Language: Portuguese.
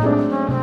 Música